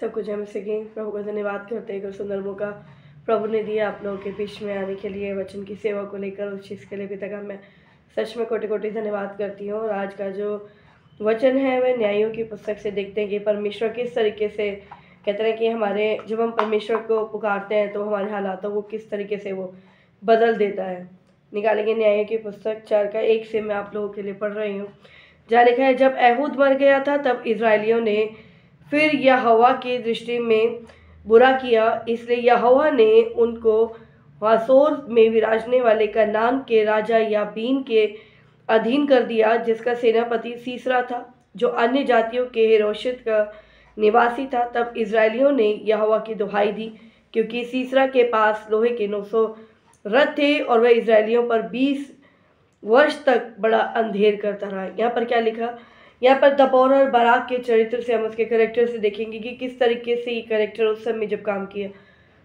सब कुछ हम सीखें। प्रभु का धन्यवाद करते हैं सुंदर मौका प्रभु ने दिया आप लोगों के बीच में आने के लिए वचन की सेवा को लेकर, उस चीज़ के लिए। भी तक मैं सच में कोटि कोटि धन्यवाद करती हूँ। और आज का जो वचन है, वह न्यायों की पुस्तक से देखते हैं कि परमेश्वर किस तरीके से कहते हैं कि हमारे, जब हम परमेश्वर को पुकारते हैं तो हमारे हालातों को किस तरीके से वो बदल देता है। निकालेंगे न्यायों की पुस्तक, चार का एक से मैं आप लोगों के लिए पढ़ रही हूँ। जहाँ लिखा है, जब अहूद मर गया था, तब इसराइलियों ने फिर यह हवा की दृष्टि में बुरा किया, इसलिए यहोवा ने उनको वासोर में विराजने वाले कनान के राजा याबीन के अधीन कर दिया, जिसका सेनापति सीसरा था, जो अन्य जातियों के रोशित का निवासी था। तब इसराइलियों ने यहोवा की दुहाई दी, क्योंकि सीसरा के पास लोहे के 900 रथ थे और वह इसराइलियों पर 20 वर्ष तक बड़ा अंधेर करता रहा। यहाँ पर क्या लिखा? यहाँ पर दबौर और बराक के चरित्र से हम उसके करेक्टर से देखेंगे कि किस तरीके से ये करेक्टर उस समय जब काम किया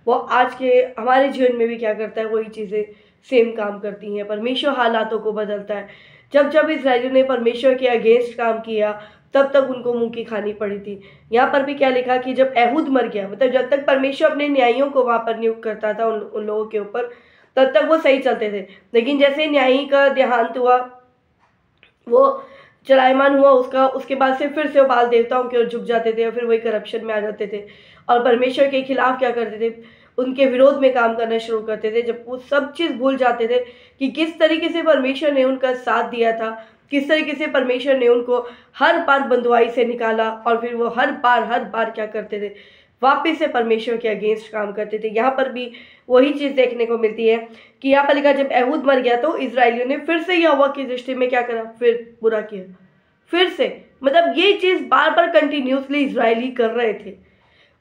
वो आज के हमारे जीवन में भी क्या करता है, वही चीज़ें सेम काम करती हैं। परमेश्वर हालातों को बदलता है। जब जब इसराइलियों ने परमेश्वर के अगेंस्ट काम किया, तब तक उनको मुँह की खानी पड़ी थी। यहाँ पर भी क्या लिखा कि जब एहूद मर गया मतलब जब तक परमेश्वर अपने न्यायियों को वहाँ पर नियुक्त करता था उन उन लोगों के ऊपर, तब तक वो सही चलते थे। लेकिन जैसे न्यायी का देहांत हुआ, वो चलायमान हुआ, उसका, उसके बाद से फिर से वो बाल देवताओं की ओर झुक जाते थे और फिर वही करप्शन में आ जाते थे। और परमेश्वर के खिलाफ क्या करते थे? उनके विरोध में काम करना शुरू करते थे, जब वो सब चीज़ भूल जाते थे कि किस तरीके से परमेश्वर ने उनका साथ दिया था, किस तरीके से परमेश्वर ने उनको हर बार बंधुआई से निकाला और फिर वो हर बार हर बार क्या करते थे? वापस से परमेश्वर के अगेंस्ट काम करते थे। यहाँ पर भी वही चीज़ देखने को मिलती है कि यहाँ पर लिखा जब अहूद मर गया तो इसराइलियों ने फिर से यहोवा की दृष्टि में क्या करा? फिर बुरा किया। फिर से मतलब ये चीज़ बार बार कंटिन्यूसली इसराइली कर रहे थे।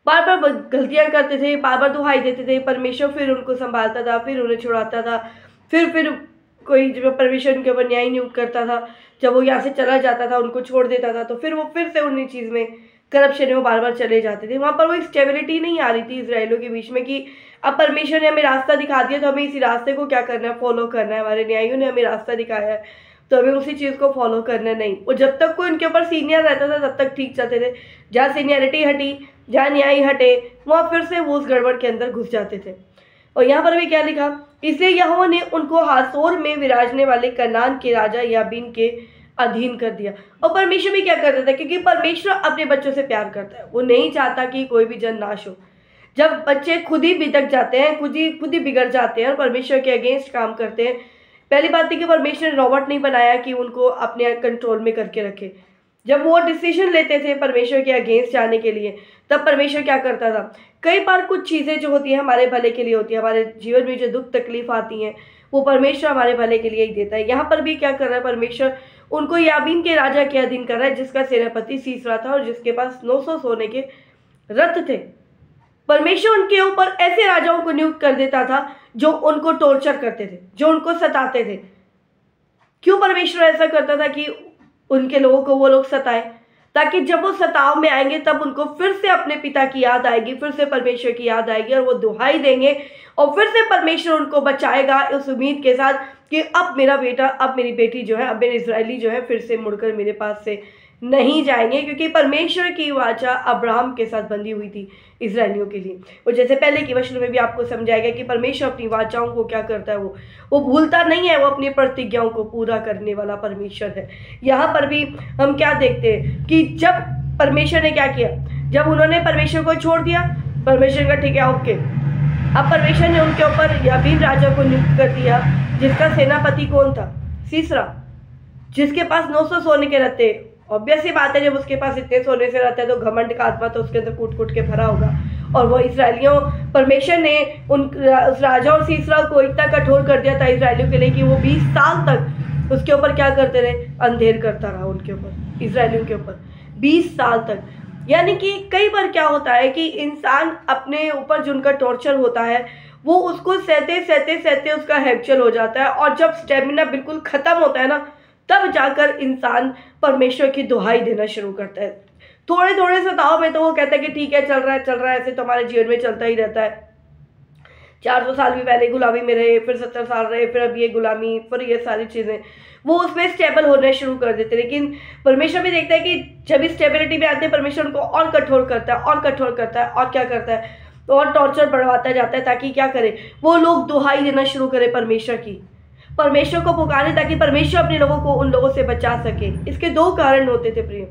बार बार गलतियाँ करते थे, बार बार दुहाई देते थे। परमेश्वर फिर उनको संभालता था, फिर उन्हें छुड़ाता था। फिर फिर कोई जब परमेश्वर उनके ऊपर न्याय नियुक्त करता था, जब वो यहाँ से चला जाता था, उनको छोड़ देता था तो फिर वो फिर से उन्हीं चीज़ में करप्शन में वो बार बार चले जाते थे। वहाँ पर वो एक स्टेबिलिटी नहीं आ रही थी इसराइलों के बीच में कि अब परमेश्वर ने हमें रास्ता दिखा दिया तो हमें इसी रास्ते को क्या करना है फॉलो करना है। हमारे न्यायियों ने हमें रास्ता दिखाया है तो हमें उसी चीज़ को फॉलो करना नहीं। और जब तक कोई उनके ऊपर सीनियर रहता था, तब तक ठीक चलते थे। जहाँ सीनियरिटी हटी, जहाँ न्याय हटे, वहाँ फिर से वो उस गड़बड़ के अंदर घुस जाते थे। और यहाँ पर भी क्या लिखा? इसलिए यहोवा ने उनको हासोर में विराजने वाले कनान के राजा याबीन के अधीन कर दिया। और परमेश्वर भी क्या करता था क्योंकि परमेश्वर अपने बच्चों से प्यार करता है। वो नहीं चाहता कि कोई भी जन नाश हो। जब बच्चे खुद ही बिदक जाते हैं, खुद ही खुद ही बिगड़ जाते हैं और परमेश्वर के अगेंस्ट काम करते हैं। पहली बात थी कि परमेश्वर ने रॉबर्ट नहीं बनाया कि उनको अपने कंट्रोल में करके रखे। जब वो डिसीज़न लेते थे परमेश्वर के अगेंस्ट जाने के लिए, तब परमेश्वर क्या करता था? कई बार कुछ चीज़ें जो होती हैं हमारे भले के लिए होती है, हमारे जीवन में जो दुख तकलीफ़ आती हैं वो परमेश्वर हमारे भले के लिए ही देता है। यहाँ पर भी क्या कर रहा है? परमेश्वर उनको याबीन के राजा के अधीन कर रहा है, जिसका सेनापति सीसरा था और जिसके पास 900 सोने के रथ थे। परमेश्वर उनके ऊपर ऐसे राजाओं को नियुक्त कर देता था, जो उनको टॉर्चर करते थे, जो उनको सताते थे। क्यों परमेश्वर ऐसा करता था कि उनके लोगों को वो लोग सताए? ताकि जब वो सताव में आएँगे, तब उनको फिर से अपने पिता की याद आएगी, फिर से परमेश्वर की याद आएगी और वो दुहाई देंगे और फिर से परमेश्वर उनको बचाएगा उस उम्मीद के साथ कि अब मेरा बेटा, अब मेरी बेटी जो है, अब मेरी इसराइली जो है, फिर से मुड़कर मेरे पास से नहीं जाएँगे क्योंकि परमेश्वर की वाचा अब्राहम के साथ बंधी हुई थी इसराइलियों के लिए। और जैसे पहले की वचन में भी आपको समझाएगा कि परमेश्वर अपनी वाचाओं को क्या करता है वो? वो भूलता नहीं है, वो अपनी प्रतिज्ञाओं को पूरा करने वाला परमेश्वर है। यहाँ पर भी हम क्या देखते हैं कि जब परमेश्वर ने क्या किया? जब उन्होंने परमेश्वर को छोड़ दिया, परमेश्वर का ठीक है, ओके। अब परमेश्वर ने उनके ऊपर याबीन राजा को नियुक्त कर दिया, जिसका सेनापति कौन था? तीसरा जिसके पास 900 सोने के रहते ऑब्वियस ही बात है, जब उसके पास इतने सोने से रहता है तो घमंड का आत्मा तो उसके अंदर कूट कूट के भरा होगा। और वो इसराइलियों, परमेश्वर ने उन, उस राजा और सीसरा को इतना कठोर कर दिया था इसराइलियों के लिए कि वो बीस साल तक उसके ऊपर क्या करते रहे? अंधेर करता रहा उनके ऊपर, इसराइलियों के ऊपर। बीस साल तक। यानी कि कई बार क्या होता है कि इंसान अपने ऊपर जो उनका टॉर्चर होता है, वो उसको सहते सहते सहते उसका हैप्चर हो जाता है और जब स्टेमिना बिल्कुल ख़त्म होता है ना तब जाकर इंसान परमेश्वर की दुहाई देना शुरू करता है। थोड़े थोड़े सताव में तो वो कहता है कि ठीक है, चल रहा है, चल रहा है, ऐसे तो हमारे जीवन में चलता ही रहता है। चार सौ साल भी पहले गुलामी में रहे, फिर सत्तर साल रहे, फिर अब ये गुलामी, फिर ये सारी चीज़ें, वो उसमें स्टेबल होने शुरू कर देते लेकिन परमेश्वर भी देखता है कि जब स्टेबिलिटी में आते हैं, परमेश्वर उनको और कठोर करता है, और कठोर करता है, और क्या करता है? और टॉर्चर बढ़वाता जाता है ताकि क्या करे? वो लोग दुहाई देना शुरू करें परमेश्वर की। परमेश्वर को पुकारे ताकि परमेश्वर अपने लोगों को उन लोगों से बचा सके। इसके दो कारण होते थे प्रियो।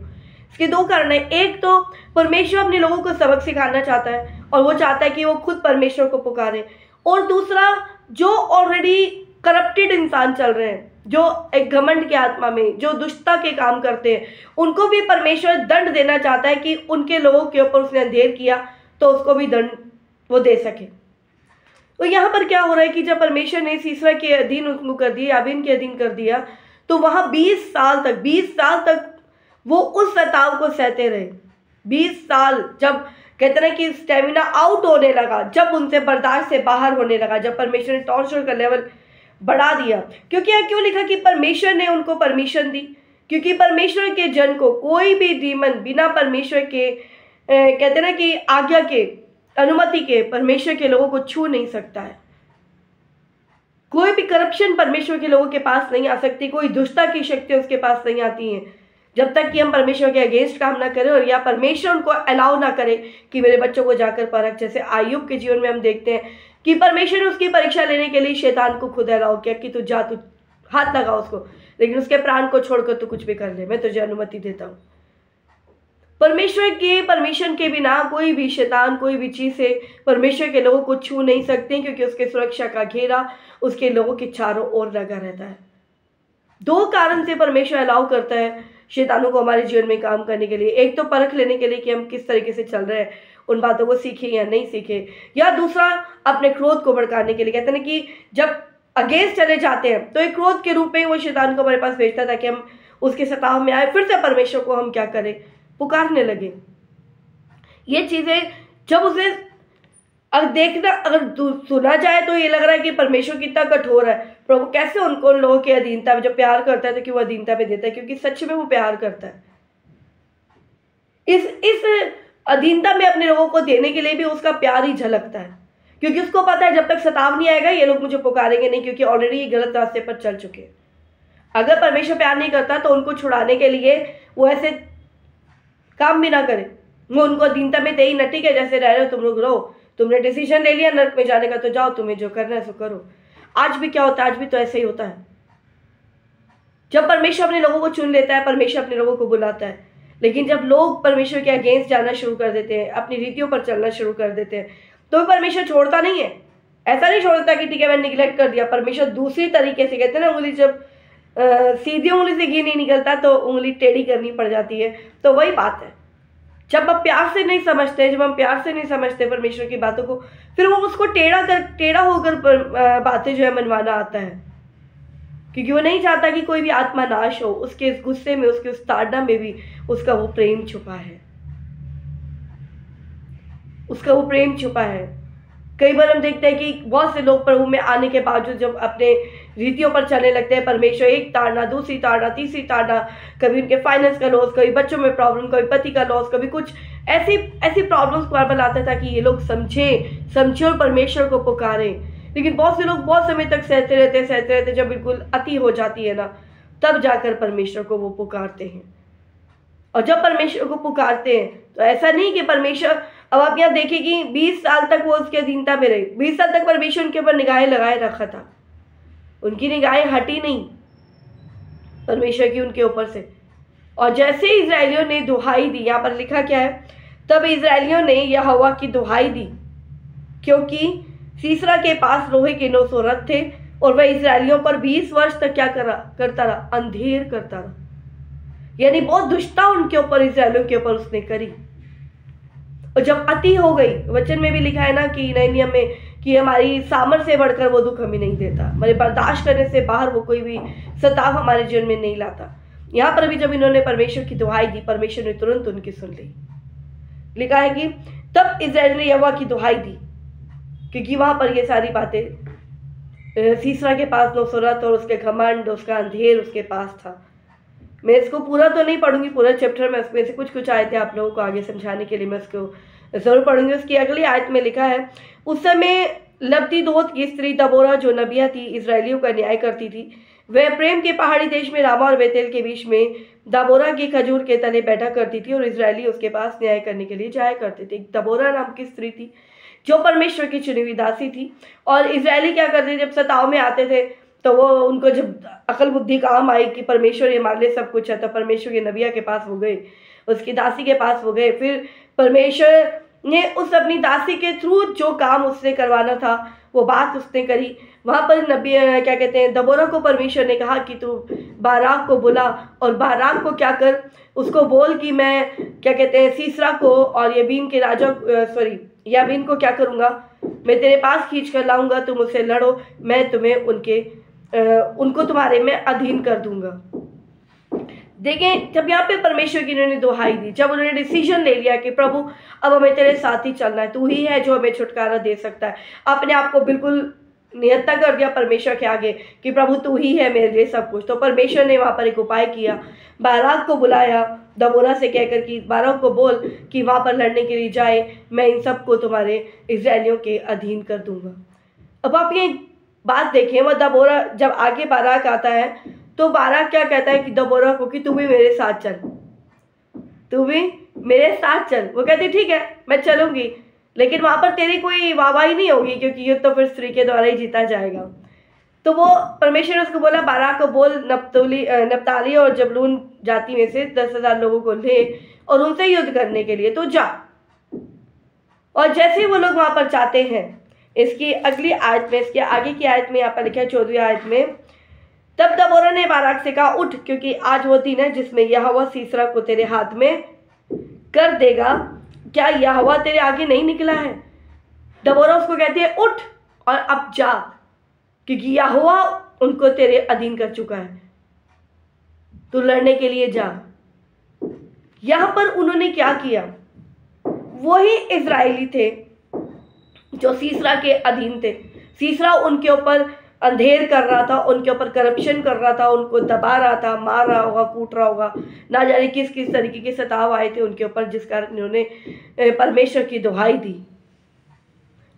इसके दो कारण है। एक तो परमेश्वर अपने लोगों को सबक सिखाना चाहता है और वो चाहता है कि वो खुद परमेश्वर को पुकारे। और दूसरा, जो ऑलरेडी करप्टेड इंसान चल रहे हैं, जो एक घमंड के आत्मा में, जो दुष्टता के काम करते हैं, उनको भी परमेश्वर दंड देना चाहता है कि उनके लोगों के ऊपर उसने अंधेर किया तो उसको भी दंड वो दे सके। तो यहाँ पर क्या हो रहा है कि जब परमेश्वर ने सीसरा के अधीन कर दिया अभिन के अधीन कर दिया तो वहाँ बीस साल तक बीस साल तक वो उस सताव को सहते रहे। बीस साल जब कहते ना कि स्टेमिना आउट होने लगा जब उनसे बर्दाश्त से बाहर होने लगा जब परमेश्वर ने टॉर्चर का लेवल बढ़ा दिया। क्योंकि यहाँ क्यों लिखा कि परमेश्वर ने उनको परमिशन दी? क्योंकि परमेश्वर के जन को कोई भी डीमन बिना परमेश्वर के ए, कहते ना कि आज्ञा के अनुमति के परमेश्वर के लोगों को छू नहीं सकता है। कोई भी करप्शन परमेश्वर के लोगों के पास नहीं आ सकती, कोई दुष्टता की शक्ति उसके पास नहीं आती है। जब तक कि हम परमेश्वर के अगेंस्ट काम ना करें और या परमेश्वर उनको अलाउ ना करें कि मेरे बच्चों को जाकर परख, जैसे आयुब के जीवन में हम देखते हैं कि परमेश्वर ने उसकी परीक्षा लेने के लिए शैतान को खुद अलाउ किया कि तू जा, तू हाथ लगा उसको, लेकिन उसके प्राण को छोड़कर तू कुछ भी कर ले। मैं तुझे अनुमति देता हूँ। परमेश्वर के परमिशन के बिना कोई भी शैतान, कोई भी चीज़ से परमेश्वर के लोगों को छू नहीं सकते क्योंकि उसके सुरक्षा का घेरा उसके लोगों के चारों ओर लगा रहता है। दो कारण से परमेश्वर अलाउ करता है शैतानों को हमारे जीवन में काम करने के लिए। एक तो परख लेने के लिए कि हम किस तरीके से चल रहे हैं, उन बातों को सीखे या नहीं सीखे। या दूसरा, अपने क्रोध को भड़काने के लिए। कहते हैं कि जब अगेंस्ट चले जाते हैं तो एक क्रोध के रूप में वो शैतान को हमारे पास भेजता था कि हम उसके सताव में आए, फिर से परमेश्वर को हम क्या करें? पुकारने लगे। ये चीज़ें जब उसे अगर देखना, अगर सुना जाए तो ये लग रहा है कि परमेश्वर कितना कठोर है। प्रभु कैसे उनको उन लोगों की अधीनता में, जो प्यार करता है तो कि वो अधीनता में देता है, क्योंकि सच में वो प्यार करता है। इस इस अधीनता में अपने लोगों को देने के लिए भी उसका प्यार ही झलकता है। क्योंकि उसको पता है, जब तक सताव नहीं आएगा, ये लोग मुझे पुकारेंगे नहीं, क्योंकि ऑलरेडी ये गलत रास्ते पर चल चुके हैं। अगर परमेश्वर प्यार नहीं करता तो उनको छुड़ाने के लिए वो ऐसे काम भी ना करे। वो उनको अधीनता में ही न, ठीक है, जैसे रह रहे हो, तुम लोग रहो। तुमने डिसीज़न ले लिया नर्क में जाने का तो जाओ, तुम्हें जो करना है सो करो। आज भी क्या होता है? आज भी तो ऐसे ही होता है। जब परमेश्वर अपने लोगों को चुन लेता है, परमेश्वर अपने लोगों को बुलाता है। लेकिन जब लोग परमेश्वर के अगेंस्ट जाना शुरू कर देते हैं, अपनी रीतियों पर चलना शुरू कर देते हैं तो परमेश्वर छोड़ता नहीं है। ऐसा नहीं छोड़ता कि, ठीक है, मैंने निगलेक्ट कर दिया। परमेश्वर दूसरी तरीके से, कहते हैं ना, उंगली जब सीधी उंगली से घी नहीं निकलता तो उंगली टेढ़ी करनी पड़ जाती है। तो वही बात है। जब हम प्यार से नहीं समझते, जब हम प्यार से नहीं समझते परमेश्वर की बातों को, फिर वो उसको टेढ़ा कर, टेढ़ा होकर बातें जो है मनवाना आता है। क्योंकि वो नहीं चाहता कि कोई भी आत्मा नाश हो, उसके इस गुस्से में, उसके उस ताड़ना में भी उसका वो प्रेम छुपा है। उसका वो प्रेम छुपा है। कई बार हम देखते हैं कि बहुत से लोग प्रभु में आने के बावजूद जब अपने रीतियों पर चलने लगते हैं, परमेश्वर एक ताड़ना, दूसरी ताड़ना, तीसरी ताड़ना, कभी उनके फाइनेंस का लॉस कभी बच्चों में प्रॉब्लम कभी पति का लॉस कभी कुछ ऐसी ऐसी प्रॉब्लम्स बार बार लाते हैं ताकि ये लोग समझें, समझे और परमेश्वर को पुकारें। लेकिन बहुत से लोग बहुत समय तक सहते रहते हैं, सहते रहते जब बिल्कुल अति हो जाती है ना, तब जाकर परमेश्वर को वो पुकारते हैं। और जब परमेश्वर को पुकारते हैं तो ऐसा नहीं कि परमेश्वर अब आप यहाँ देखें कि बीस साल तक वो उसके अधीनता में रही। बीस साल तक परमेश्वर उनके ऊपर निगाहें लगाए रखा था। उनकी निगाहें हटी नहीं। परमेश्वर की उनके ऊपर से। और जैसे इसराइलियों ने दुहाई दी, यहाँ पर लिखा क्या है? तब इसराइलियों ने यह हवा की दुहाई दी, क्योंकि सीसरा के पास लोहे के नौ सौ रथ थे और वह इसराइलियों पर बीस वर्ष तक क्या करा, करता रहा? अंधेर करता रहा। यानी बहुत दुष्टता उनके ऊपर इसराइलियों के ऊपर उसने करी। और जब अति हो गई, वचन में भी लिखा है ना कि नए नियम में कि हमारी सामर से बढ़कर वो दुख हमें नहीं देता। हमारे बर्दाश्त करने से बाहर वो कोई भी सताव हमारे जीवन में नहीं लाता। यहाँ पर भी जब इन्होंने परमेश्वर की दुहाई दी, परमेश्वर ने तुरंत उनकी सुन ली। लिखा है कि तब इसराइल ने यवा की दुहाई दी, क्योंकि वहाँ पर ये सारी बातें सीसरा के पास नौसरत और उसके घमंड, उसका अंधेर उसके पास था। मैं इसको पूरा तो नहीं पढ़ूँगी, पूरा चैप्टर में उसमें से कुछ कुछ आए थे आप लोगों को आगे समझाने के लिए मैं उसको ज़रूर पढ़ूँगी। उसकी अगली आयत में लिखा है, उस समय लबदी दोत की स्त्री दबोरा जो नबिया थी इसराइलियों का न्याय करती थी। वह प्रेम के पहाड़ी देश में रामा और बेतेल के बीच में दबोरा की खजूर के तले बैठा करती थी और इसराइली उसके पास न्याय करने के लिए जाया करते थे। दबोरा नाम की स्त्री थी, जो परमेश्वर की चुनी हुई दासी थी। और इसराइली क्या करते जब सताव में आते थे तो वो उनको जब अकल बुद्धि काम आई कि परमेश्वर ये मान ले सब कुछ है तो परमेश्वर के नबिया के पास हो गए, उसकी दासी के पास हो गए। फिर परमेश्वर ने उस अपनी दासी के थ्रू जो काम उससे करवाना था, वो बात उसने करी। वहाँ पर नबी क्या कहते हैं, दबोरा को परमेश्वर ने कहा कि तू बाराक को बुला, और बाराक को क्या कर? उसको बोल कि मैं, क्या कहते हैं, सीसरा को और यबीन के राजा सॉरी याबीन को क्या करूँगा? मैं तेरे पास खींच कर लाऊँगा, तुम उससे लड़ो, मैं तुम्हें उनके उनको तुम्हारे में अधीन कर दूँगा। देखें, जब यहाँ पे परमेश्वर की उन्होंने दुहाई दी, जब उन्होंने डिसीज़न ले लिया कि प्रभु, अब हमें तेरे साथ ही चलना है, तू ही है जो हमें छुटकारा दे सकता है। अपने आप को बिल्कुल निहत्ता कर दिया परमेश्वर के आगे कि प्रभु, तू ही है मेरे लिए सब कुछ। तो परमेश्वर ने वहाँ पर एक उपाय किया। बाराक को बुलाया दबोरा से कहकर कि बाराक को बोल कि वहाँ पर लड़ने के लिए जाए, मैं इन सबको तुम्हारे इसराइलियों के अधीन कर दूँगा। अब आप ये बात देखें वह दबोरा जब आगे बाराक आता है तो बाराक क्या कहता है कि दबोरा को कि तू भी मेरे साथ चल। तू भी मेरे साथ चल। वो कहती ठीक है, मैं चलूँगी। लेकिन वहाँ पर तेरी कोई वाहवाही नहीं होगी, क्योंकि युद्ध तो फिर स्त्री के द्वारा ही जीता जाएगा। तो वो परमेश्वर ने उसको बोला बारह को बोल, नपतोली नपताली और जबलून जाति में से दस हज़ार लोगों को ले और उनसे युद्ध करने के लिए तो जा। और जैसे ही वो लोग वहाँ पर जाते हैं इसकी अगली आयत में, इसके आगे की आयत में, यहाँ पर लिखा है चौदहवीं आयत में, तब दबोरा ने बाराक से कहा उठ, क्योंकि आज वो दिन है जिसमें यह हवा सीसरा को तेरे हाथ में कर देगा। क्या यह हवा तेरे आगे नहीं निकला है? दबोरा उसको कहती है, उठ और अब जा, क्योंकि यह हुआ उनको तेरे अधीन कर चुका है। तो लड़ने के लिए जा। यहाँ पर उन्होंने क्या किया? वही इसराइली थे। जो सीसरा के अधीन थे। सीसरा उनके ऊपर अंधेर कर रहा था, उनके ऊपर करप्शन कर रहा था, उनको दबा रहा था, मार रहा होगा, कूट रहा होगा। ना जाने किस किस तरीके के सताव आए थे उनके ऊपर, जिस कारण उन्होंने परमेश्वर की दुहाई दी।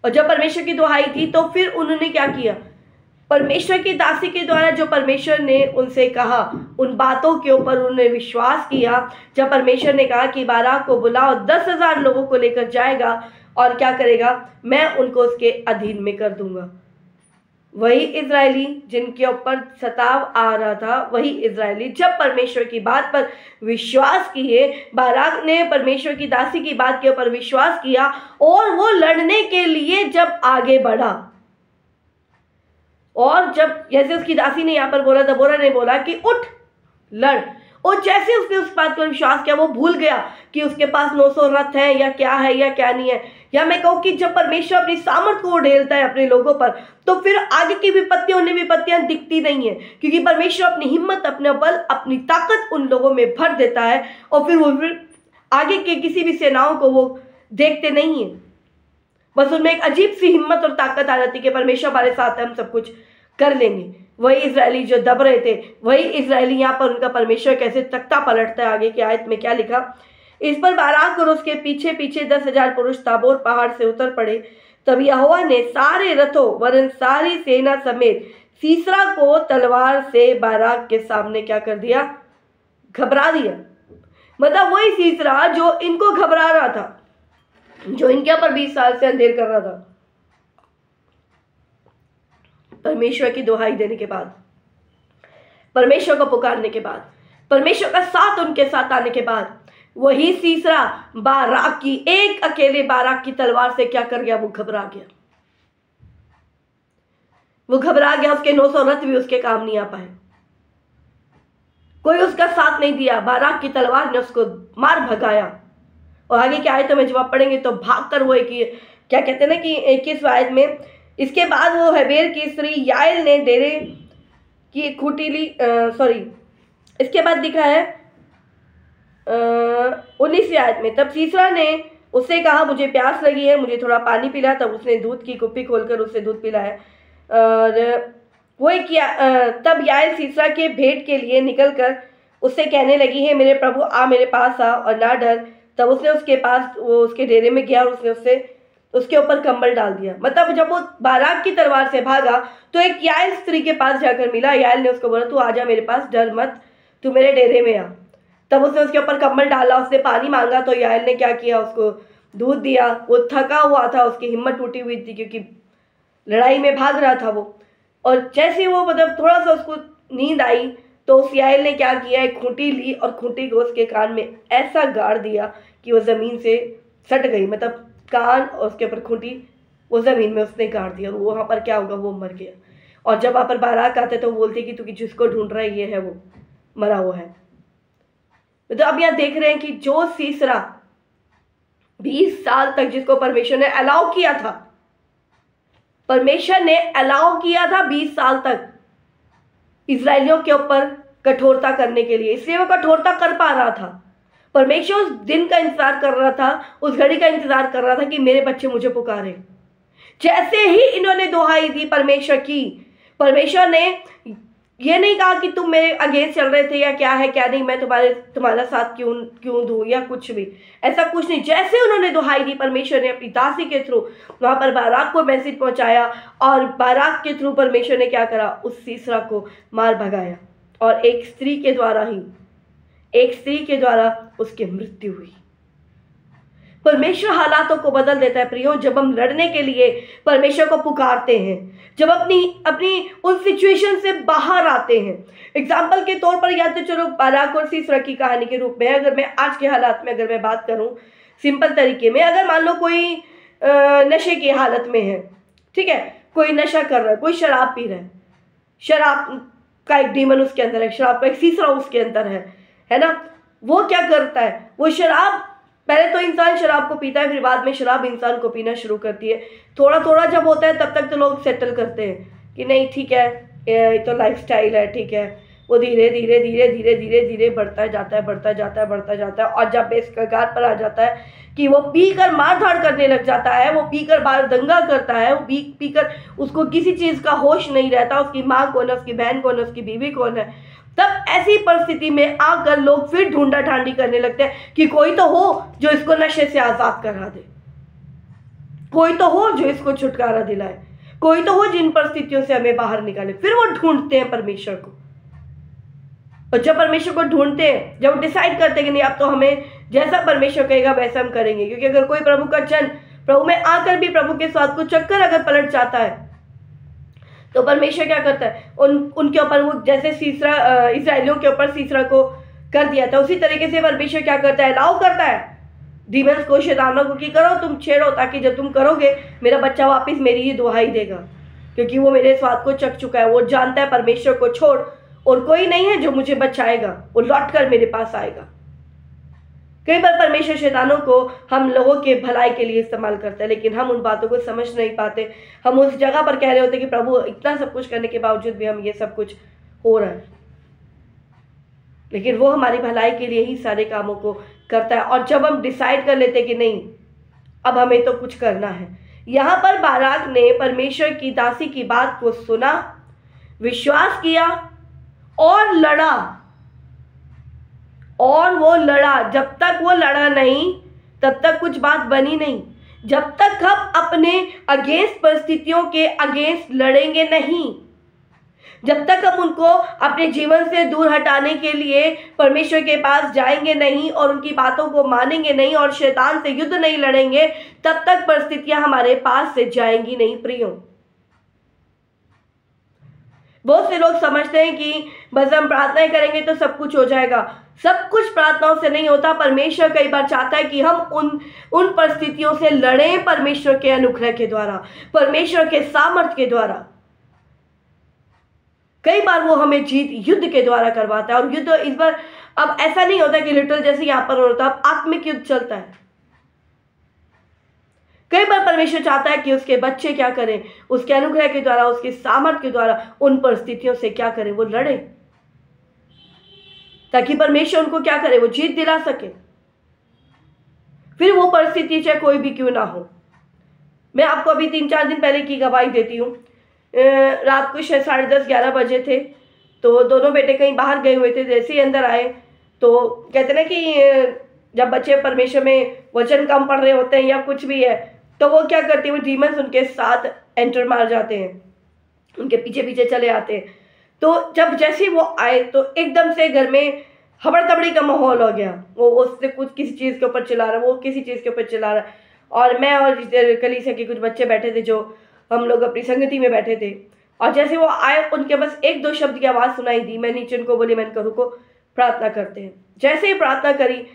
और जब परमेश्वर की दुहाई थी तो फिर उन्होंने क्या किया? परमेश्वर की दासी के द्वारा जो परमेश्वर ने उनसे कहा, उन बातों के ऊपर उन्होंने विश्वास किया। जब परमेश्वर ने कहा कि बारह को बुलाओ, दस हज़ार लोगों को लेकर जाएगा और क्या करेगा? मैं उनको उसके अधीन में कर दूँगा। वही इसराइली जिनके ऊपर सताव आ रहा था, वही इसराइली जब परमेश्वर की बात पर विश्वास किए, बाराक ने परमेश्वर की दासी की बात के ऊपर विश्वास किया और वो लड़ने के लिए जब आगे बढ़ा। और जब जैसे उसकी दासी ने यहाँ पर बोला, दबोरा ने बोला कि उठ, लड़। और जैसे उसने उस बात पर विश्वास किया, वो भूल गया कि उसके पास 900 रथ है या क्या है या क्या नहीं है। या मैं कहूँ कि जब परमेश्वर अपनी सामर्थ को ढेलता है अपने लोगों पर तो फिर आगे की विपत्तियाँ उन्हें विपत्तियाँ दिखती नहीं है। क्योंकि परमेश्वर अपनी हिम्मत, अपने बल, अपनी ताकत उन लोगों में भर देता है और फिर वो फिर आगे के किसी भी सेनाओं को वो देखते नहीं है। बस उनमें एक अजीब सी हिम्मत और ताकत आ जाती है कि परमेश्वर हमारे साथ हम सब कुछ कर लेंगे। वही इसराइली जो दब रहे थे, वही इसराइली यहाँ पर उनका परमेश्वर कैसे तख्ता पलटता है आगे की आयत में क्या लिखा? इस पर बाराक और उसके पीछे पीछे दस हज़ार पुरुष ताबोर पहाड़ से उतर पड़े। तब यहोवा ने सारे रथों, वरन सारी सेना समेत सीसरा को तलवार से बाराक के सामने क्या कर दिया? घबरा दिया। मतलब वही सीसरा जो इनको घबरा रहा था, जो इनके ऊपर बीस साल से अंधेर कर रहा था। परमेश्वर की दुहाई देने के बाद, परमेश्वर को पुकारने के बाद, परमेश्वर का साथ उनके साथ आने के बाद, वही तीसरा बाराक की, एक अकेले बाराक की तलवार से क्या कर गया? वो घबरा गया। वो घबरा गया, उसके नौ सौ रथ भी उसके काम नहीं आ पाए। कोई उसका साथ नहीं दिया। बाराक की तलवार ने उसको मार भगाया। और आगे क्या आयतों में आप पढ़ेंगे तो भाग कर वो एक क्या कहते हैं ना कि इक्कीस आयत में इसके बाद वो हबेर की स्त्री यायल ने डेरे की खुटीली सॉरी इसके बाद दिखा है उन्नीसवीं आयत में, तब तीसरा ने उससे कहा, मुझे प्यास लगी है, मुझे थोड़ा पानी पिला। तब उसने दूध की कुप्पी खोलकर उससे दूध पिलाया और वो एक किया तब यायल सीसरा के भेंट के लिए निकलकर उससे कहने लगी, है मेरे प्रभु, आ मेरे पास आ और ना डर। तब उसने उसके पास, वो उसके डेरे में गया और उसने उससे उसके ऊपर कंबल डाल दिया। मतलब जब वो बाराक की तलवार से भागा तो एक याल स्त्री के पास जाकर मिला। याल ने उसको बोला, तू आजा मेरे पास, डर मत, तू मेरे डेरे में आ। तब उसने उसके ऊपर कंबल डाला, उसने पानी मांगा तो याल ने क्या किया, उसको दूध दिया। वो थका हुआ था, उसकी हिम्मत टूटी हुई थी, क्योंकि लड़ाई में भाग रहा था वो। और जैसे वो मतलब थोड़ा सा उसको नींद आई तो उस याल ने क्या किया, एक खूंटी ली और खूंटी को उसके कान में ऐसा गाड़ दिया कि वो ज़मीन से सट गई। मतलब कान और उसके ऊपर खूंटी, वो ज़मीन में उसने गाड़ दिया और वहाँ पर क्या होगा, वो मर गया। और जब वहाँ पर बारात आते तो वो बोलते कि तू कि जिसको ढूंढ रहा है, ये है वो, मरा हुआ है। तो अब यहाँ देख रहे हैं कि जो सीसरा बीस साल तक जिसको परमेश्वर ने अलाउ किया था, परमेश्वर ने अलाउ किया था बीस साल तक इसराइलियों के ऊपर कठोरता करने के लिए। इसलिए वो कठोरता कर पा रहा था। परमेश्वर उस दिन का इंतज़ार कर रहा था, उस घड़ी का इंतज़ार कर रहा था कि मेरे बच्चे मुझे पुकारे। जैसे ही इन्होंने दुहाई दी परमेश्वर की, परमेश्वर ने ये नहीं कहा कि तुम मेरे अगेंस्ट चल रहे थे या क्या है, क्या नहीं, मैं तुम्हारे, तुम्हारा साथ क्यों क्यों दूँ या कुछ भी। ऐसा कुछ नहीं। जैसे उन्होंने दुहाई दी, परमेश्वर ने अपनी दासी के थ्रू वहाँ पर बाराक को मैसेज पहुँचाया और बाराक के थ्रू परमेश्वर ने क्या करा? उस तीसरा को मार भगाया और एक स्त्री के द्वारा ही एक स्त्री के द्वारा उसकी मृत्यु हुई। परमेश्वर हालातों को बदल देता है, प्रियो, जब हम लड़ने के लिए परमेश्वर को पुकारते हैं, जब अपनी अपनी उन सिचुएशन से बाहर आते हैं। एग्ज़ाम्पल के तौर पर या तो चलो बाराक और सीसरा की कहानी के रूप में अगर मैं आज के हालात में, अगर मैं बात करूँ सिंपल तरीके में, अगर मान लो कोई नशे की हालत में है, ठीक है, कोई नशा कर रहा है, कोई शराब पी रहा है, शराब का एक डीमन उसके अंदर है, शराब का एक सीसरा उसके अंदर है है ना? वो क्या करता है? वो शराब, पहले तो इंसान शराब को पीता है, फिर बाद में शराब इंसान को पीना शुरू करती है। थोड़ा थोड़ा जब होता है, तब तक तो लोग सेटल करते हैं कि नहीं, ठीक है, ये तो लाइफ है, ठीक है। वो धीरे धीरे धीरे धीरे धीरे धीरे बढ़ता जाता है, बढ़ता जाता है, बढ़ता जाता है और जब इस कगार पर आ जाता है कि वो पी कर मार धाड़ करने लग जाता है, वो पी कर बाहर दंगा करता है, वो पी पी कर उसको किसी चीज़ का होश नहीं रहता, उसकी माँ कौन है, उसकी बहन कौन है, उसकी बीवी कौन है तब ऐसी परिस्थिति में आकर लोग फिर ढूंढा ढांडी करने लगते हैं कि कोई तो हो जो इसको नशे से आज़ाद करा दे। कोई तो हो जो इसको छुटकारा दिलाए। कोई तो हो जिन परिस्थितियों से हमें बाहर निकाले। फिर वो ढूंढते हैं परमेश्वर को। और जब परमेश्वर को ढूंढते हैं, जब डिसाइड करते हैं कि नहीं, अब तो हमें जैसा परमेश्वर कहेगा, वैसा हम करेंगे। क्योंकि अगर कोई प्रभु का जन प्रभु में आकर भी प्रभु के स्वाद को चक्कर अगर पलट जाता है तो परमेश्वर क्या करता है? उन, उनके ऊपर वो जैसे सीसरा इसराइलियों के ऊपर सीसरा को कर दिया था, उसी तरीके से परमेश्वर क्या करता है? अलाउ करता है। डीमंस को, शैतानों को कि करो, तुम छेड़ो, ताकि जब तुम करोगे, मेरा बच्चा वापस मेरी ही दुहाई देगा। क्योंकि वो मेरे स्वाद को चख चुका है, वो जानता है परमेश्वर को छोड़, और कोई नहीं है जो मुझे बचाएगा, वो लौट कर मेरे पास आएगा। कई बार परमेश्वर शैतानों को हम लोगों के भलाई के लिए इस्तेमाल करते हैं, लेकिन हम उन बातों को समझ नहीं पाते। हम उस जगह पर कह रहे होते कि प्रभु, इतना सब कुछ करने के बावजूद भी हम ये सब कुछ हो रहा है। लेकिन वो हमारी भलाई के लिए ही सारे कामों को करता है, और जब हम डिसाइड कर लेते कि नहीं, अब हमें तो कुछ करना है। यहाँ पर बाराक ने परमेश्वर की दासी की बात को सुना, विश्वास किया और लड़ा। और वो लड़ा, जब तक वो लड़ा नहीं, तब तक कुछ बात बनी नहीं। जब तक हम अपने अगेंस्ट परिस्थितियों के अगेंस्ट लड़ेंगे नहीं, जब तक हम उनको अपने जीवन से दूर हटाने के लिए परमेश्वर के पास जाएँगे नहीं और उनकी बातों को मानेंगे नहीं और शैतान से युद्ध नहीं लड़ेंगे, तब तक परिस्थितियाँ हमारे पास से जाएँगी नहीं, प्रियो। बहुत से लोग समझते हैं कि बस हम प्रार्थनाएँ करेंगे तो सब कुछ हो जाएगा। सब कुछ प्रार्थनाओं से नहीं होता, परमेश्वर कई बार चाहता है कि हम उन उन परिस्थितियों से लड़ें परमेश्वर के अनुग्रह के द्वारा, परमेश्वर के सामर्थ्य के द्वारा। कई बार वो हमें जीत, युद्ध के द्वारा करवाता है और युद्ध इस बार, अब ऐसा नहीं होता कि लिटल जैसे यहाँ पर होता अब आत्मिक युद्ध चलता है। कई बार परमेश्वर चाहता है कि उसके बच्चे क्या करें, उसके अनुग्रह के द्वारा, उसके सामर्थ्य के द्वारा, उन परिस्थितियों से क्या करें, वो लड़े। ताकि परमेश्वर उनको क्या करे, वो जीत दिला सके। फिर वो परिस्थिति चाहे कोई भी क्यों ना हो। मैं आपको अभी तीन चार दिन पहले की गवाही देती हूँ। रात को शायद साढ़े दस, ग्यारह बजे थे तो दोनों बेटे कहीं बाहर गए हुए थे, जैसे ही अंदर आए तो कहते ना कि जब बच्चे परमेश्वर में वचन कम पढ़ रहे होते हैं या कुछ भी है तो वो क्या करते हैं? वो डीमंस उनके साथ एंटर मार जाते हैं। उनके पीछे पीछे चले आते हैं। तो जब जैसे वो आए तो एकदम से घर में हबड़ तबड़ी का माहौल हो गया। वो उससे कुछ किसी चीज़ के ऊपर चिल्ला रहा, वो किसी चीज़ के ऊपर चिल्ला रहा। और मैं और कलीसिया के कुछ बच्चे बैठे थे, जो हम लोग अपनी संगति में बैठे थे। और जैसे वो आए, उनके बस एक दो शब्द की आवाज़ सुनाई दी। मैं नीचे उनको बोली मैंने करूँ को प्रार्थना करते हैं। जैसे ही प्रार्थना करी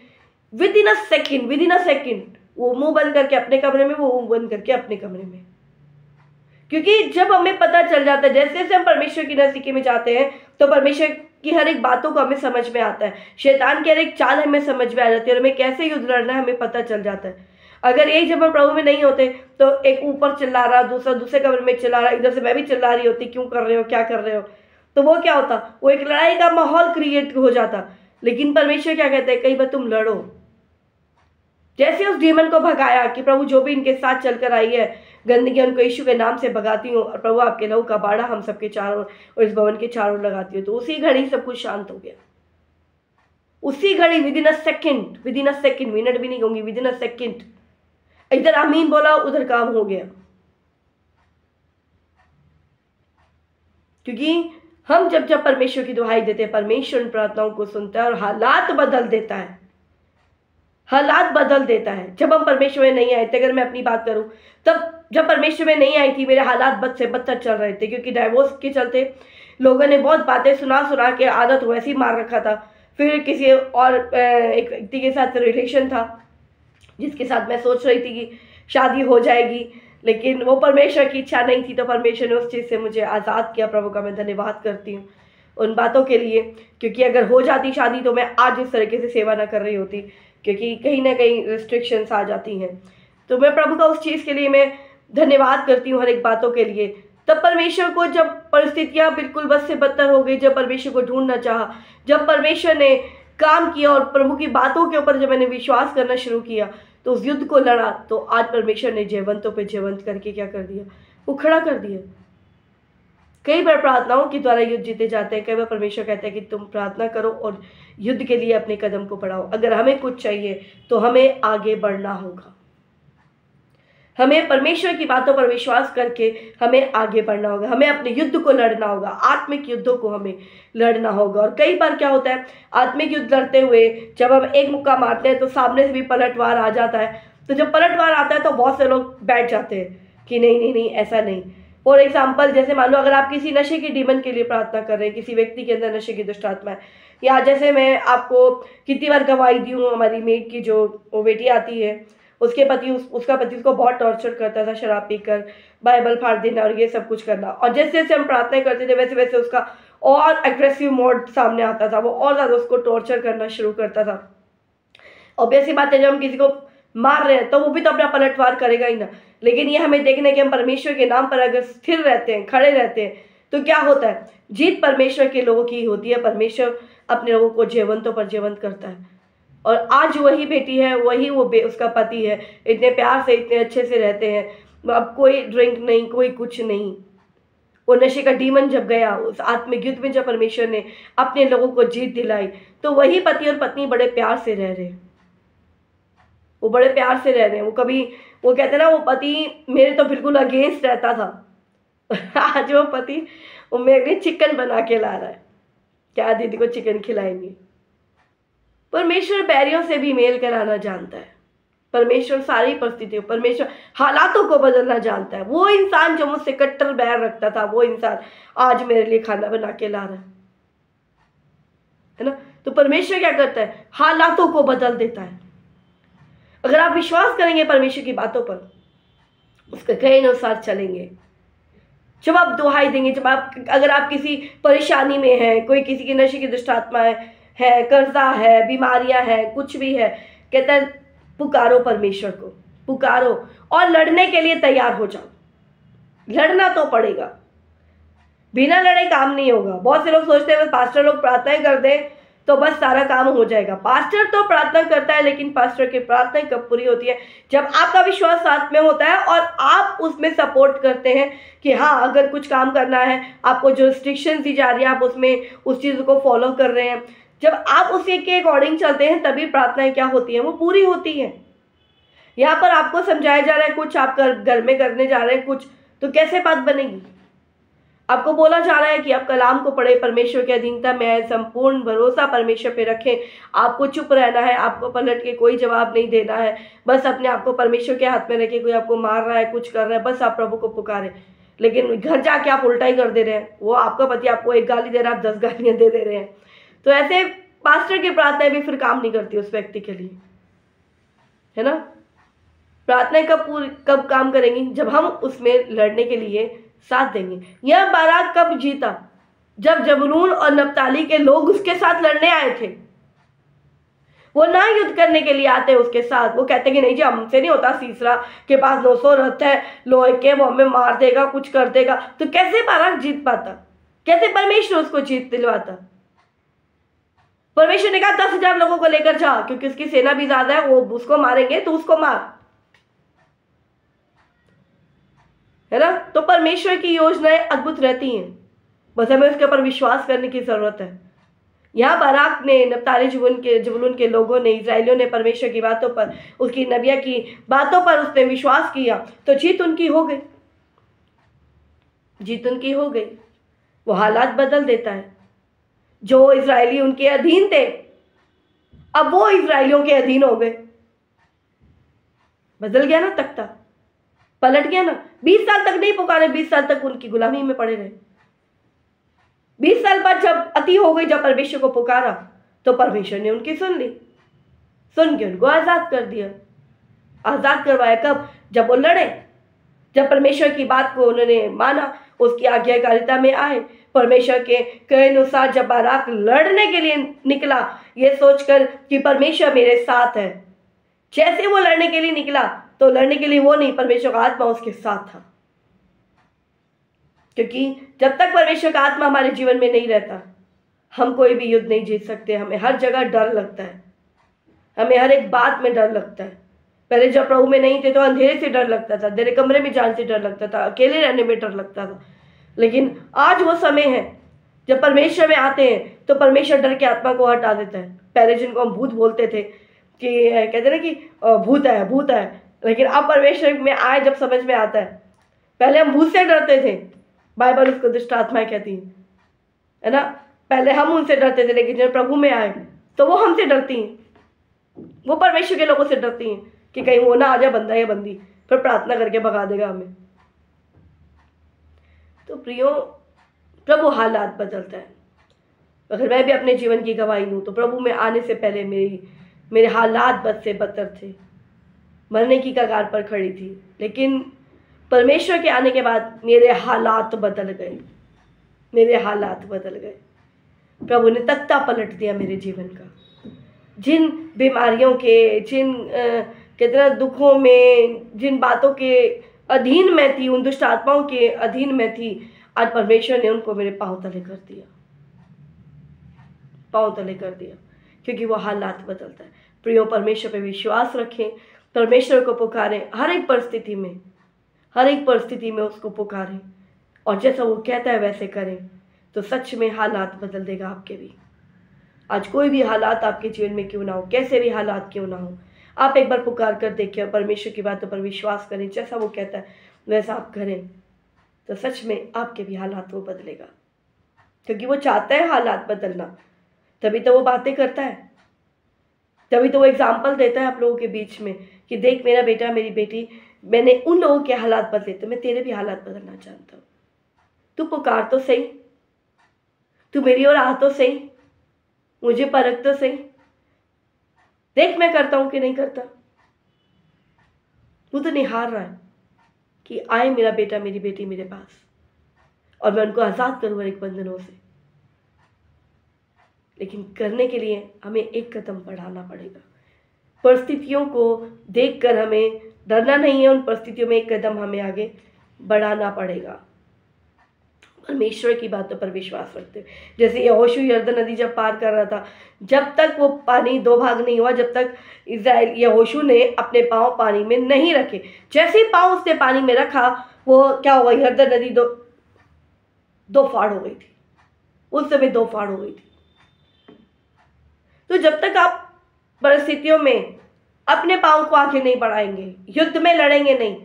within a second within a second वो मुँह बंद करके अपने कमरे में, वो मुँह बंद करके अपने कमरे में। क्योंकि जब हमें पता चल जाता है, जैसे जैसे हम परमेश्वर की नजदीकी में जाते हैं तो परमेश्वर की हर एक बातों को हमें समझ में आता है। शैतान की हर एक चाल हमें समझ में आ जाती है और हमें कैसे युद्ध लड़ना है, हमें पता चल जाता है। अगर एक जब हम प्रभु में नहीं होते तो एक ऊपर चिल्ला रहा, दूसरा दूसरे कमरे में चिल्ला रहा, इधर से मैं भी चिल्ला रही होती, क्यों कर रहे हो, क्या कर रहे हो? तो वो क्या होता? वो एक लड़ाई का माहौल क्रिएट हो जाता। लेकिन परमेश्वर क्या कहते हैं? कई बार तुम लड़ो। जैसे उस डीमन को भगाया कि प्रभु जो भी इनके साथ चलकर आई है, गंदगी उनको यीशु के नाम से भगाती हूँ और प्रभु आपके लहू का बाड़ा हम सबके चारों और इस भवन के चारों लगाती हूँ। तो उसी घड़ी सब कुछ शांत हो गया। उसी घड़ी within a second within a second minute भी नहीं कहूँगी विद इन अ सेकेंड इधर आमीन बोला, उधर काम हो गया। क्योंकि हम जब जब परमेश्वर की दुहाई देते हैं, परमेश्वर उन प्रार्थनाओं को सुनता है और हालात बदल देता है। हालात बदल देता है। जब हम परमेश्वर में नहीं आए थे, अगर मैं अपनी बात करूँ, तब जब परमेश्वर में नहीं आई थी, मेरे हालात बद से बदतर चल रहे थे, क्योंकि डाइवोर्स के चलते लोगों ने बहुत बातें सुना सुना के आदत वैसी मार रखा था। फिर किसी और एक व्यक्ति के साथ रिलेशन था, जिसके साथ मैं सोच रही थी कि शादी हो जाएगी, लेकिन वो परमेश्वर की इच्छा नहीं थी तो परमेश्वर ने उस चीज़ से मुझे आज़ाद किया। प्रभु का मैं धन्यवाद करती हूँ उन बातों के लिए, क्योंकि अगर हो जाती शादी तो मैं आज इस तरीके से सेवा ना कर रही होती। क्योंकि कहीं ना कहीं रिस्ट्रिक्शंस आ जाती हैं। तो मैं प्रभु का उस चीज़ के लिए मैं धन्यवाद करती हूँ हर एक बातों के लिए। तब परमेश्वर को जब परिस्थितियाँ बिल्कुल बस से बदतर हो गई, जब परमेश्वर को ढूंढना चाहा, जब परमेश्वर ने काम किया और प्रभु की बातों के ऊपर जब मैंने विश्वास करना शुरू किया तो उस युद्ध को लड़ा तो आज परमेश्वर ने जयवंतों पे जयवंत करके क्या कर दिया? वो खड़ा कर दिया। कई बार प्रार्थनाओं के द्वारा युद्ध जीते जाते हैं, कई बार परमेश्वर कहते हैं कि तुम प्रार्थना करो और युद्ध के लिए अपने कदम को बढ़ाओ। अगर हमें कुछ चाहिए तो हमें आगे बढ़ना होगा। हमें परमेश्वर की बातों पर विश्वास करके हमें आगे बढ़ना होगा। हमें अपने युद्ध को लड़ना होगा। आत्मिक युद्धों को हमें लड़ना होगा। और कई बार क्या होता है, आत्मिक युद्ध लड़ते हुए जब हम एक मुक्का मारते हैं तो सामने से भी पलटवार आ जाता है। तो जब पलटवार आता है तो बहुत से लोग बैठ जाते हैं कि नहीं नहीं नहीं, ऐसा नहीं। फॉर एग्ज़ाम्पल जैसे मान लो अगर आप किसी नशे की डीमन के लिए प्रार्थना कर रहे हैं किसी व्यक्ति के अंदर नशे की दुष्टात्मा है या जैसे मैं आपको कितनी बार गवाही दी हूँ हमारी मेड की जो वो बेटी आती है उसके पति उस, उसका पति उसको बहुत टॉर्चर करता था शराब पीकर बाइबल फाड़ देना और ये सब कुछ करना। और जैसे जैसे हम प्रार्थना करते थे वैसे वैसे उसका और एग्रेसिव मोड सामने आता था वो और ज़्यादा उसको टॉर्चर करना शुरू करता था। ऑब्वियसली बात है जब हम किसी को मार रहे हैं तो वो भी तो अपना पलटवार करेगा ही ना। लेकिन ये हमें देखने के हम परमेश्वर के नाम पर अगर स्थिर रहते हैं, खड़े रहते हैं तो क्या होता है? जीत परमेश्वर के लोगों की होती है। परमेश्वर अपने लोगों को जीवंतों पर जीवंत करता है। और आज वही बेटी है, वही वो बे, उसका पति है। इतने प्यार से, इतने अच्छे से रहते हैं। अब कोई ड्रिंक नहीं, कोई कुछ नहीं। वो नशे का डीमन जब गया, उस आत्मिक युद्ध में जब परमेश्वर ने अपने लोगों को जीत दिलाई तो वही पति और पत्नी बड़े प्यार से रह रहे वो बड़े प्यार से रह रहे हैं। वो कभी, वो कहते हैं ना, वो पति मेरे तो बिल्कुल अगेंस्ट रहता था। आज वो पति, वो मेरे लिए चिकन बना के ला रहा है। क्या दीदी को चिकन खिलाएँगे? परमेश्वर बैरियों से भी मेल कराना जानता है। परमेश्वर सारी परिस्थितियों, परमेश्वर हालातों को बदलना जानता है। वो इंसान जो मुझसे कट्टर बैर रखता था, वो इंसान आज मेरे लिए खाना बना के ला रहा है। है ना? तो परमेश्वर क्या करता है? हालातों को बदल देता है। अगर आप विश्वास करेंगे परमेश्वर की बातों पर, उसके कई अनुसार चलेंगे। जब आप दुहाई देंगे, जब आप, अगर आप किसी परेशानी में हैं, कोई किसी की नशे की दुष्टात्मा है है, कर्जा है, बीमारियाँ हैं, कुछ भी है, कहते हैं, पुकारो परमेश्वर को, पुकारो और लड़ने के लिए तैयार हो जाओ। लड़ना तो पड़ेगा। बिना लड़े काम नहीं होगा। बहुत से लोग सोचते हैं पास्टर लोग प्रार्थनाएँ कर दें तो बस सारा काम हो जाएगा। पास्टर तो प्रार्थना करता है, लेकिन पास्टर की प्रार्थना कब पूरी होती है? जब आपका विश्वास साथ में होता है और आप उसमें सपोर्ट करते हैं कि हाँ अगर कुछ काम करना है, आपको जो रिस्ट्रिक्शन दी जा रही है, आप उसमें उस चीज़ को फॉलो कर रहे हैं। जब आप उसी के अकॉर्डिंग चलते हैं, तभी प्रार्थनाएँ क्या होती हैं? वो पूरी होती हैं। यहाँ पर आपको समझाया जा रहा है, कुछ आप कर घर में करने जा रहे हैं, कुछ तो कैसे बात बनेगी? आपको बोला जा रहा है कि आप कलाम को पढ़े, परमेश्वर की अधीनता में संपूर्ण भरोसा परमेश्वर पे रखें। आपको चुप रहना है, आपको पलट के कोई जवाब नहीं देना है। बस अपने आप को परमेश्वर के हाथ में रखें कोई आपको मार रहा है, कुछ कर रहा है, बस आप प्रभु को पुकारें। लेकिन घर जाके आप उल्टा ही कर दे रहे हैं। वो आपका पति आपको एक गाली दे रहा है, आप दस गालियाँ दे दे रहे हैं। तो ऐसे पास्टर की प्रार्थनाएँ भी फिर काम नहीं करती उस व्यक्ति के लिए। है ना? प्रार्थनाएँ कब पूरी, कब काम करेंगी? जब हम उसमें लड़ने के लिए साथ देंगे। यह बारात कब जीता? जब जबरून और नप्ताली के लोग उसके साथ लड़ने आए थे। वो ना युद्ध करने के लिए आते उसके साथ। वो कहते कि नहीं जी, हमसे नहीं होता। तीसरा के पास दो सौ रथ है, लोहे के, वो हमें मार देगा, कुछ कर देगा। तो कैसे बारात जीत पाता? कैसे परमेश्वर उसको जीत दिलवाता? परमेश्वर ने कहा, दस हज़ार लोगों को लेकर जा, क्योंकि उसकी सेना भी ज़्यादा है, वो उसको मारेंगे तो उसको मार। है ना? तो परमेश्वर की योजनाएँ अद्भुत रहती हैं। बस हमें उसके ऊपर विश्वास करने की ज़रूरत है। यहाँ बराक ने, नप्ताली जुबन के, जुबलून के लोगों ने इसराइलियों ने परमेश्वर की बातों पर, उसकी नबिया की बातों पर उसने विश्वास किया तो जीत उनकी हो गई। जीत उनकी हो गई। वो हालात बदल देता है। जो इसराइली उनके अधीन थे, अब वो इसराइलियों के अधीन हो गए। बदल गया ना तख्ता? पलट गया ना, बीस साल तक नहीं पुकारे, बीस साल तक उनकी गुलामी में पड़े रहे। बीस साल बाद जब अति हो गई, जब परमेश्वर को पुकारा तो परमेश्वर ने उनकी सुन ली। सुन के उनको आज़ाद कर दिया। आज़ाद करवाया कब? जब वो लड़े, जब परमेश्वर की बात को उन्होंने माना, उसकी आज्ञाकारिता में आए, परमेश्वर के कहे अनुसार जब बाराक लड़ने के लिए निकला, ये सोचकर कि परमेश्वर मेरे साथ है। जैसे वो लड़ने के लिए निकला तो लड़ने के लिए वो नहीं, परमेश्वर का आत्मा उसके साथ था। क्योंकि जब तक परमेश्वर का आत्मा हमारे जीवन में नहीं रहता, हम कोई भी युद्ध नहीं जीत सकते। हमें हर जगह डर लगता है। हमें हर एक बात में डर लगता है। पहले जब प्रभु में नहीं थे तो अंधेरे से डर लगता था अंधेरे कमरे में जान से डर लगता था, अकेले रहने में डर लगता था। लेकिन आज वो समय है, जब परमेश्वर में आते हैं तो परमेश्वर डर के आत्मा को हटा देता है। पहले जिनको हम भूत बोलते थे कि कहते ना कि भूत है भूत है लेकिन अब परमेश्वर में आए जब समझ में आता है। पहले हम भूत से डरते थे। बाइबल उसको दुष्ट आत्माएँ कहती हैं। है ना? पहले हम उनसे डरते थे, लेकिन जब प्रभु में आए तो वो हमसे डरती हैं। वो परमेश्वर के लोगों से डरती हैं कि कहीं वो ना आ जाए, बंदा या बंदी, फिर प्रार्थना करके भगा देगा हमें। तो प्रियो, प्रभु हालात बदलता है। अगर मैं भी अपने जीवन की गवाही लूँ तो प्रभु में आने से पहले मेरी, मेरे हालात बद से बदतर थे। मरने की कगार पर खड़ी थी। लेकिन परमेश्वर के आने के बाद मेरे हालात बदल गए। मेरे हालात बदल गए। प्रभु ने तख्ता पलट दिया मेरे जीवन का। जिन बीमारियों के, जिन कितना दुखों में, जिन बातों के अधीन में थी, उन दुष्ट आत्माओं के अधीन में थी, आज परमेश्वर ने उनको मेरे पाँव तले कर दिया। पाँव तले कर दिया, क्योंकि वो हालात बदलता है। प्रियो, परमेश्वर पे विश्वास रखें। परमेश्वर को पुकारें हर एक परिस्थिति में, हर एक परिस्थिति में उसको पुकारें। और जैसा वो कहता है, वैसे करें। तो सच में हालात बदल देगा आपके भी। आज कोई भी हालात आपके जीवन में क्यों ना हो, कैसे भी हालात क्यों ना हो, आप एक बार पुकार कर देखिए परमेश्वर की बातों पर विश्वास करें। जैसा वो कहता है, वैसा आप करें। तो सच में आपके भी हालात वो बदलेगा। क्योंकि वो चाहता है हालात बदलना। तभी तो वो बातें करता है। तभी तो वो एग्ज़ाम्पल देता है आप लोगों के बीच में। कि देख मेरा बेटा, मेरी बेटी, मैंने उन लोगों के हालात बदले तो मैं तेरे भी हालात बदलना चाहता हूँ। तू पुकार तो सही। तू मेरी ओर आ तो सही। मुझे परख तो सही। देख मैं करता हूँ कि नहीं करता। तू तो निहार रहा है कि आए मेरा बेटा, मेरी बेटी मेरे पास, और मैं उनको आज़ाद करूँ एक बंधनों से। लेकिन करने के लिए हमें एक कदम बढ़ाना पड़ेगा। परिस्थितियों को देखकर हमें डरना नहीं है, उन परिस्थितियों में एक कदम हमें आगे बढ़ाना पड़ेगा। परमेश्वर की बातों पर विश्वास रखते हुए। जैसे यहोशु यर्दन नदी जब पार कर रहा था, जब तक वो पानी दो भाग नहीं हुआ, जब तक इसराइल यहोशु ने अपने पाँव पानी में नहीं रखे, जैसे ही पाँव उसने पानी में रखा, वो क्या हुआ? यर्दन नदी दो दो फाड़ हो गई थी। उस समय दो फाड़ हो गई थी। तो जब तक आप परिस्थितियों में अपने पाँव को आगे नहीं बढ़ाएँगे, युद्ध में लड़ेंगे नहीं,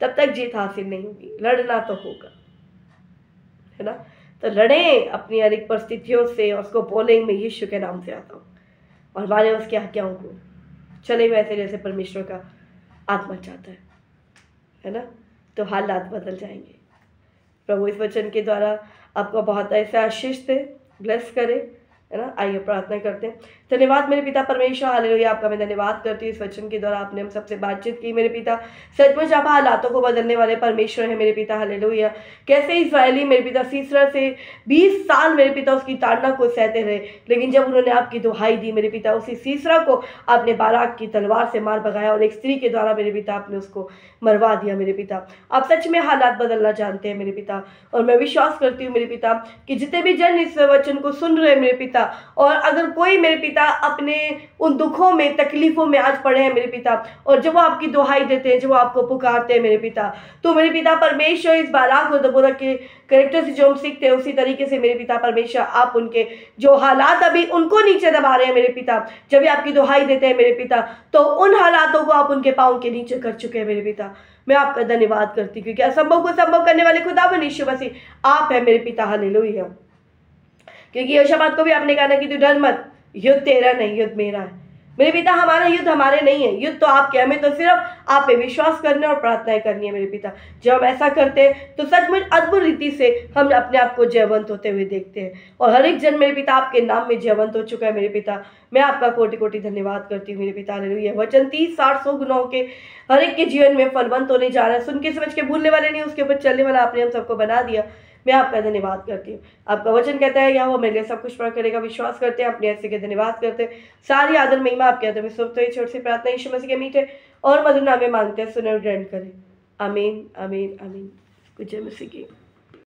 तब तक जीत हासिल नहीं होगी। लड़ना तो होगा, है ना? तो लड़ें अपनी अधिक परिस्थितियों से और उसको बोलेंगे मैं यीशु के नाम से आता हूँ। और माने उसकी आज्ञाओं को चले वैसे जैसे परमेश्वर का आत्मा चाहता है है ना? तो हालात बदल जाएँगे। प्रभु इस वचन के द्वारा आपको बहुत ऐसे आशीष दे, ब्लेस करे। है ना? आइए, प्रार्थना करते हैं। धन्यवाद मेरे पिता परमेश्वर हाले आपका मैं धन्यवाद करती हूँ इस वचन के द्वारा। आपने हम सबसे बातचीत की मेरे पिता। सचमुच आप हालातों को बदलने वाले परमेश्वर है मेरे पिता हाले कैसे इसराइली मेरे पिता सीसरा से बीस साल मेरे पिता उसकी ताड़ना को सहते रहे, लेकिन जब उन्होंने आपकी दुहाई दी मेरे पिता, उसी सीसरा को आपने बाराक की तलवार से मार भगाया और एक स्त्री के द्वारा मेरे पिता आपने उसको मरवा दिया मेरे पिता। आप सच में हालात बदलना जानते हैं मेरे पिता। और मैं विश्वास करती हूँ मेरे पिता, कि जितने भी जन इस वचन को सुन रहे मेरे पिता और अगर कोई मेरे पिता अपने उन दुखों में, तकलीफ़ों में आज पड़े हैं मेरे पिता, और जब वो आपकी दुहाई देते हैं, जब वो आपको पुकारते हैं मेरे पिता तो मेरे पिता परमेश्वर इस बाराक और दबोरा के करेक्टर से जो हम सीखते हैं, उसी तरीके से मेरे पिता परमेश्वर, आप उनके जो हालात अभी उनको नीचे दबा रहे हैं मेरे पिता, जब भी आपकी दुहाई देते हैं मेरे पिता तो उन हालातों को आप उनके पाँव के नीचे कर चुके हैं मेरे पिता। मैं आपका धन्यवाद करती हूँ, क्योंकि असंभव को संभव करने वाले खुदा बनीश्व मसीह, आप है मेरे पिता, हालेलुया। क्योंकि यशोबाद को भी आपने कहा ना कि तू डर मत, युद्ध तेरा नहीं, युद्ध मेरा है। मेरे पिता, हमारा युद्ध हमारे नहीं है। युद्ध तो आपके हमें तो सिर्फ़ आप पे विश्वास करने और प्रार्थनाएँ करनी है मेरे पिता। जब हम ऐसा करते हैं तो सचमुच अद्भुत रीति से हम अपने आप को जयवंत होते हुए देखते हैं। और हर एक जन मेरे पिता आपके नाम में जयवंत हो चुका है मेरे पिता। मैं आपका कोटि कोटि धन्यवाद करती हूँ मेरे पिता। ने वचन तीस, साठ, सौ गुनाहों के हर एक के जीवन में फलवंत होने जा रहा है। सुन के, समझ के, भूलने वाले नहीं, उसके ऊपर चलने वाला आपने हम सबको बना दिया। मैं आपका धन्यवाद करती हूँ। आपका वचन कहता है या वो मेरे लिए सब कुछ पर करेगा, विश्वास करते हैं, अपने ऐसे के धन्यवाद करते हैं। सारी आदर, महिमा आपके आदर में सुबह तो छोटी सी प्रार्थना ईश्वर मसीह के मीठे और मधुर नामे मांगते हैं सुनर ग्रहण करें। अमीन अमीन अमीन कुछ मसीह की।